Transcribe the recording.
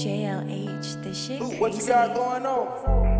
JLH, this shit Ooh, crazy. what you got going on?